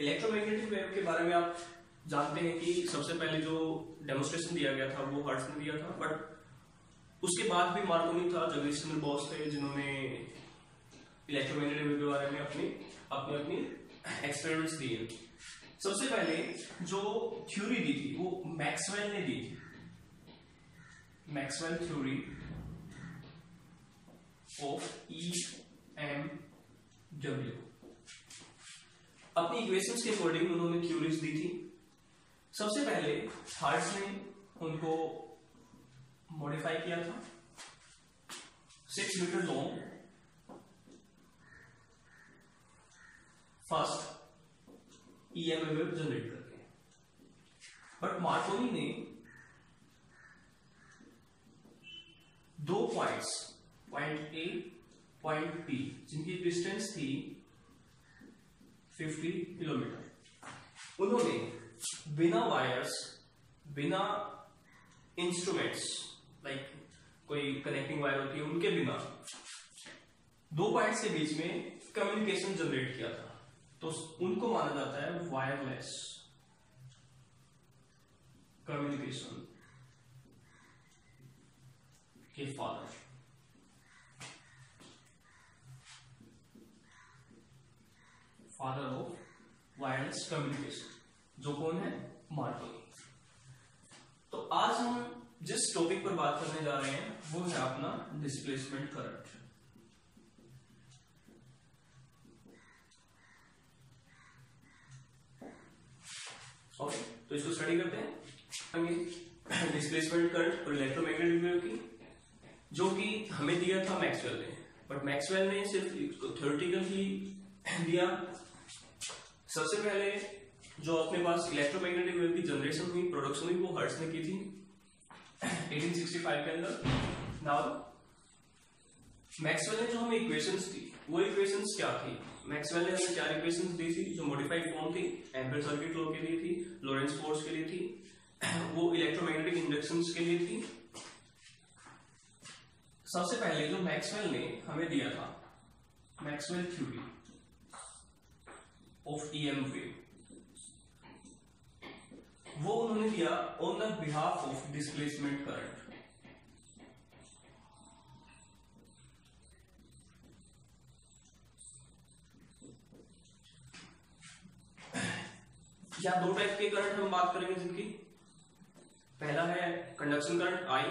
Electromagnetic wave के बारे में आप जानते हैं कि सबसे पहले जो डेमोस्ट्रेशन दिया गया था, वो हर्ट्स ने दिया था बट उसके बाद भी मार्कोनी था, जगदीश चंद्र बोस थे, जिन्होंने इलेक्ट्रोमैग्नेटिक वेव के बारे में अपनी अपनी अपनी एक्सपेरिमेंट्स दिए। सबसे पहले जो थ्योरी दी थी, वो मैक्सवेल ने दी थी। Maxwell theory of E M W अपनी इक्वेशंस के अकॉर्डिंग उन्होंने थ्योरीज दी थी। सबसे पहले हार्ट्स ने उनको मॉडिफाई किया था। Six metre long first E EMF wave generate करके बट मार्कोनी ने दो points point A point B जिनकी डिस्टेंस थी 50 किलोमीटर। उन्होंने बिना वायर्स बिना इंस्ट्रूमेंट्स लाइक कोई कनेक्टिंग वायर होती है, उनके बिना दो पॉइंट्स के बीच में कम्युनिकेशन जनरेट किया था। तो उनको माना जाता है वायरलेस कम्युनिकेशन के father father of wireless communication, जो कौन है? मार्कोनी तो आज हम जिस टॉपिक पर बात करने जा रहे हैं, वो है अपना डिस्प्लेसमेंट करंट ओके तो इसको स्टडी करते हैं? डिस्प्लेसमेंट करंट और इलेक्ट्रोमैग्नेटिक वेव की, जो कि हमें दिया था मैक्सवेल ने। बट मैक्सवेल ने सिर्फ़ थ्योरेटिकल ही दिया सबसे पहले जो अपने पास इलेक्ट्रोमैग्नेटिक वेव की जनरेशन हुई प्रोडक्शन हुई, वो हर्ट्स ने की थी 1865 के अंदर। नाउ मैक्सवेल ने जो हमें इक्वेशंस दी, वो इक्वेशंस क्या थी? मैक्सवेल ने हमें चार इक्वेशंस दी थी, जो मॉडिफाइड फॉर्म थी एम्पियर सर्किट लॉ के लिए थी लोरेंस फोर्स के लिए थी, वो इलेक्ट्रोमैग्नेटिक इंडक्शन के लिए थी। सबसे पहले जो मैक्सवेल ने हमें दिया था Maxwell theory of EM wave वो उन्होंने दिया on the behalf of displacement current या दो टाइप के करंट हम बात करेंगे जिनकी? पहला है कंडक्शन करंट आई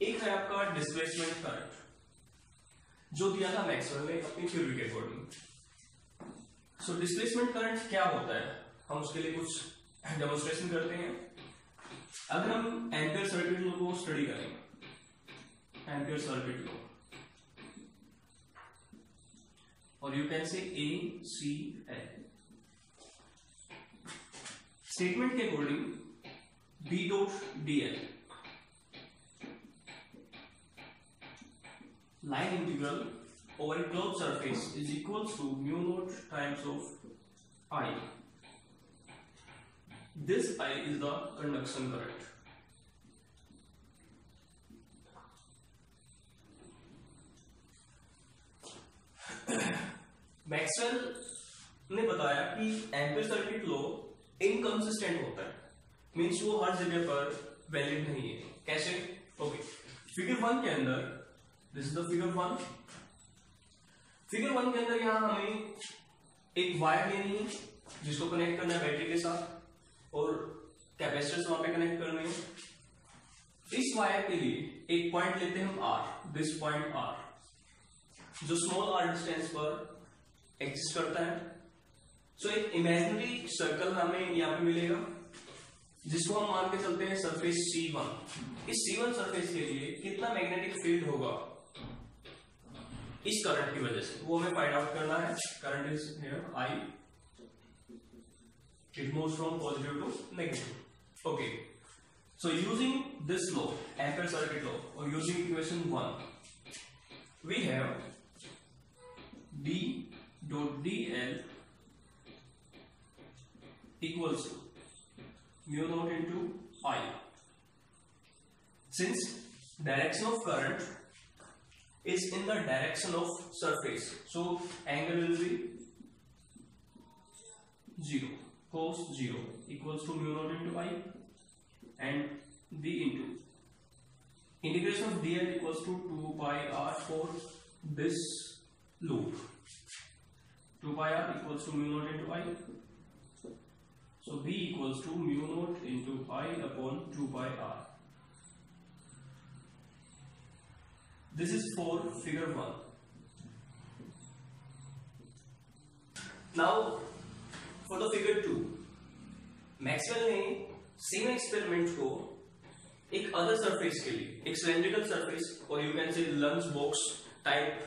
एक है आपका डिस्प्लेसमेंट करंट जो दिया था मैक्सवेल ने अपनी थ्योरी के अकॉर्डिंग सो डिस्प्लेसमेंट करंट क्या होता है? हम उसके लिए कुछ डेमोन्स्ट्रेशन करते हैं। अगर हम एम्पियर सर्किट लॉ को स्टडी करें एम्पियर सर्किट लॉ और you can say A C L statement के according B dot D L line integral over a closed surface is equals to mu naught times of I. This I is the conduction current. Maxwell ने बताया कि ampere circuit law inconsistent होता है means वो हर जगह पर valid नहीं है कैसे ओके फिगर वन के अंदर this is the figure one figure one के अंदर यहाँ हमें एक वायर लेनी है जिसको कनेक्ट करना है बैटरी के साथ और कैपेसिटर्स वहाँ पे कनेक्ट करने हैं। इस वायर के लिए एक पॉइंट लेते हैं हम आर दिस पॉइंट आर जो स्मॉल आर डिस्टेंस पर एग्जिस्ट करता है। सो so, एक इमेजिनरी सर्कल हमें यहाँ पे मिलेगा जिसको हम मान के चलते हैं सरफेस वन इस सी वन सरफेस के लिए कितना मैग्नेटिक फ़ील्ड होगा? इस करंट की वजह से। वो हमें फाइंड आउट करना है। Current is I it move from positive to negative okay so using this law ampere circuit law और using equation one we have D dot D L equals mu naught into I since direction of current is in the direction of surface so angle will be zero. Cos zero equals to mu naught into i and b into integration of dl equals to 2 pi r for this loop. 2 pi r equals to mu naught into i. So b equals to mu naught into i upon 2 pi r. This is for figure 1. Now for the figure 2, Maxwell ने same experiment को एक other surface के लिए एक cylindrical surface और you can say lunch box type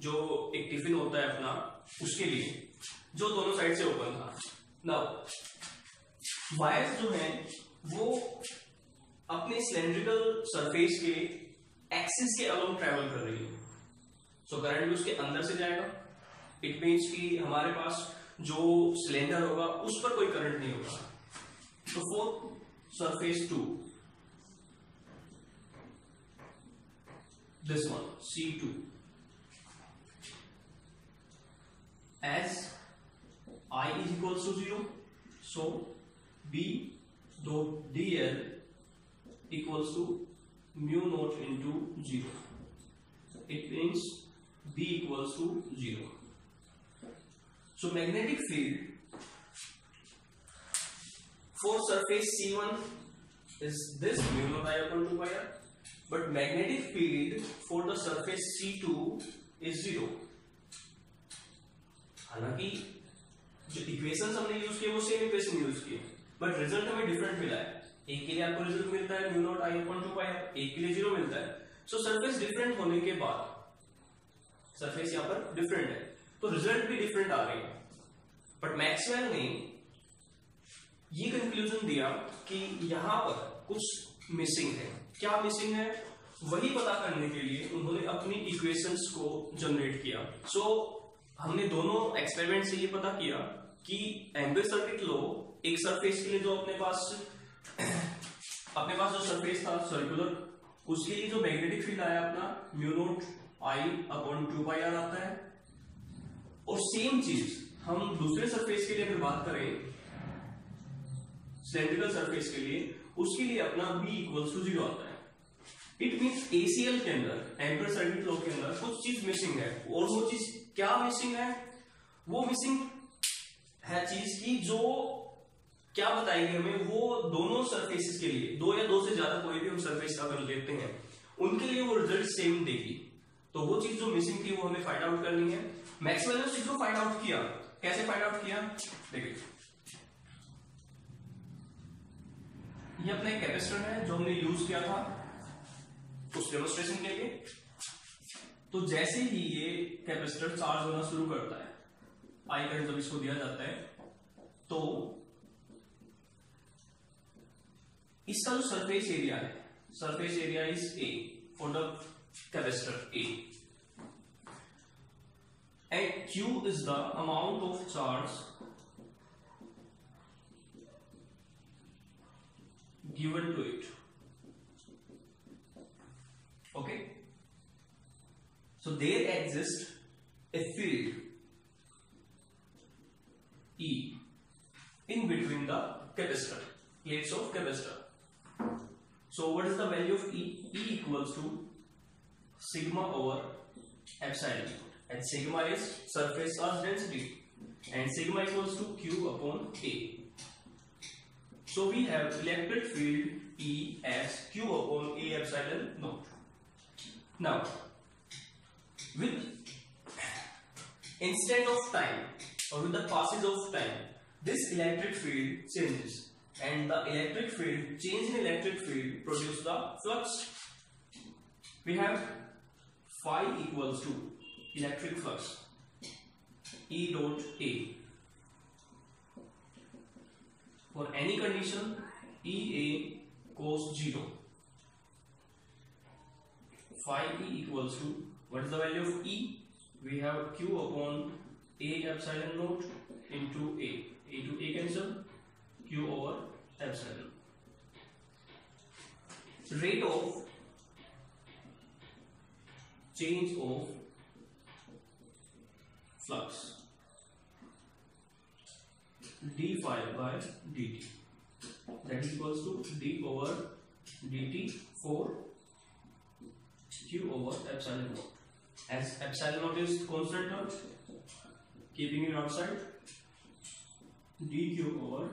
जो एक tiffin होता है अपना उसके लिए जो दोनों साइड से ओपन था नाउ वायर्स जो है वो अपने सिलेंड्रिकल सरफेस के एक्सिस के अलोंग ट्रेवल कर रही है। सो करंट भी उसके अंदर से जाएगा। इट मीन्स कि हमारे पास जो सिलेंडर होगा, उस पर कोई करंट नहीं होगा। तो for surface two this one C2 as I is equals to 0 so B dot dl equals to mu naught into 0 it means B equals to 0 so magnetic field for surface C1 is this mu naught I upon 2 pi r but magnetic field for the surface C2 is zero. हालाँकि जो equation हमने use किए वो same equation use किए but result हमें different मिला है एक के लिए आपको रिज़ल्ट मिलता है mu naught I upon two pi एक के लिए ज़ीरो मिलता है। सो सरफेस डिफरेंट होने के बाद सरफेस यहाँ पर डिफरेंट है। तो रिज़ल्ट भी डिफरेंट आ रही बट मैक्सवेल ने ये कंक्लूजन दिया कि यहाँ पर कुछ मिसिंग है। क्या मिसिंग है? वही पता करने के लिए उन्होंने अपनी इक्वेशंस को जनरेट किया। सो so, हमने दोनों एक्सपेरिमेंट से ये पता किया कि एम्बे सर्किट लो एक सरफेस के लिए जो अपने पास पास जो सरफेस था सर्कुलर उसके लिए जो मैग्नेटिक फ़ील्ड आया अपना mu naught I upon two pi R आता है। और सेम चीज़, हम दूसरे सरफेस के लिए अगर बात करें सिलेंड्रिकल सरफेस के लिए, उसके लिए अपना बी इक्वल्स टू ज़ीरो आता है। इट मीन एसीएल के अंदर एम्पर सर्किट लॉ के अंदर कुछ चीज़ मिसिंग है। और वो चीज़ क्या मिसिंग है? वो मिसिंग है चीज़ की जो क्या बताएगी हमें वो दोनों सरफेसेस के लिए, दो या दो से ज़्यादा कोई भी हम सरफेस अगर लेते हैं, उनके लिए वो रिज़ल्ट सेम देगी। तो वो चीज़ जो मिसिंग थी वो हमें फाइंड आउट करनी है। मैक्सवेल ने उस चीज़ को फाइंड आउट किया। कैसे फाइंड आउट किया? देखिए। ये अपना एक कैपेसिटर है जो हमने यूज़ किया था उस डेमोस्ट्रेशन के लिए। तो जैसे ही ये कैपेसिटर चार्ज होना शुरू करता है आई करंट जब इसको दिया जाता है तो इसका जो सरफेस एरिया है surface area is A for the capacitor A at Q is the amount of charge given to it okay so there exist a field E in between the capacitor plates of capacitor so what is the value of E E equals to sigma over epsilon and sigma is surface charge density. And sigma equals to Q upon A. So we have electric field E as Q upon A epsilon naught. Now, with instant of time or with the passage of time, this electric field changes and the electric field, change in electric field produce the flux. We have phi equals to electric flux. E dot A. For any condition EA goes 0 phi E equals to what is the value of E? We have Q upon A epsilon naught into A. A to A cancel Q over epsilon rate of change of flux. d phi by dt. That equals to d over dt for q over epsilon naught. As epsilon naught is constant term keeping it outside dq over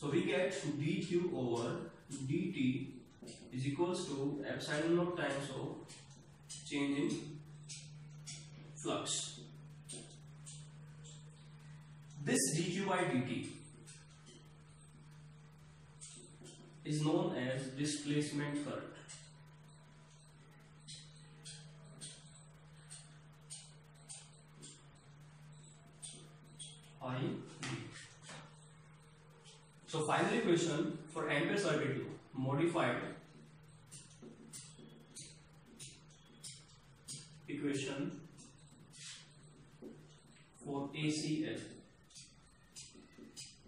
so we get dq over dt is equals to epsilon naught times of change in flux this dq by dt is known as displacement current. I So final equation for ampere circuit modified equation for ACL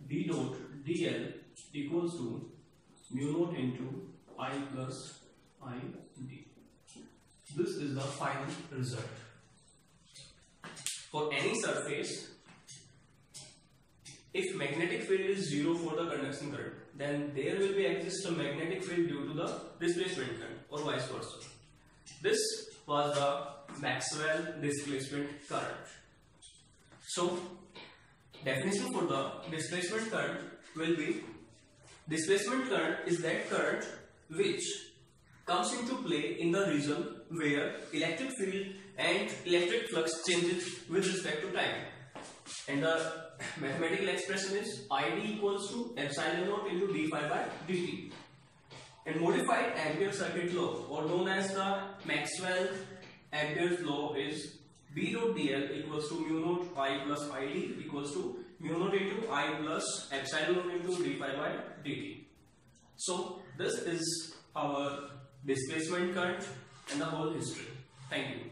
d dot dl equals to mu naught into i plus i d. This is the final result. For any surface, if magnetic field is zero for the conduction current, then there will be exist a magnetic field due to the displacement current or vice versa. This was the Maxwell displacement current. So Definition for the displacement current will be displacement current is that current which comes into play in the region where electric field and electric flux changes with respect to time. And the mathematical expression is ID equals to epsilon naught into d phi by dt. And modified Ampere circuit law or known as the Maxwell Ampere's law is B dot dl equals to mu naught i plus id equals to mu naught into i plus epsilon naught into d phi by dt. So this is our displacement current and the whole history. Thank you.